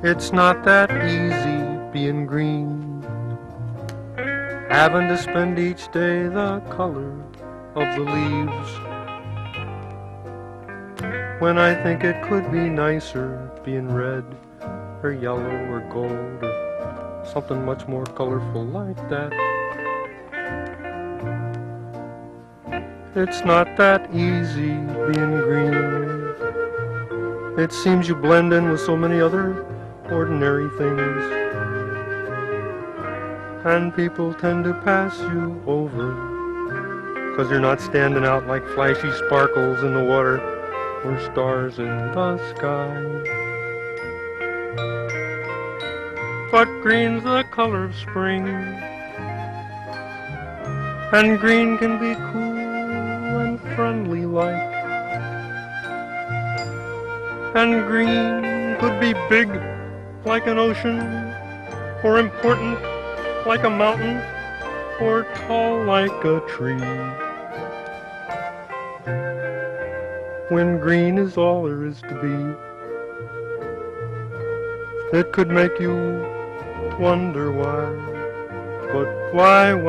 It's not that easy being green. Having to spend each day the color of the leaves. When I think it could be nicer being red or yellow or gold or something much more colorful like that. It's not that easy being green. It seems you blend in with so many other ordinary things. And people tend to pass you over. Cause you're not standing out like flashy sparkles in the water or stars in the sky. But green's the color of spring. And green can be cool and friendly like. And green could be big like an ocean, or important like a mountain, or tall like a tree. When green is all there is to be, it could make you wonder why, but why? why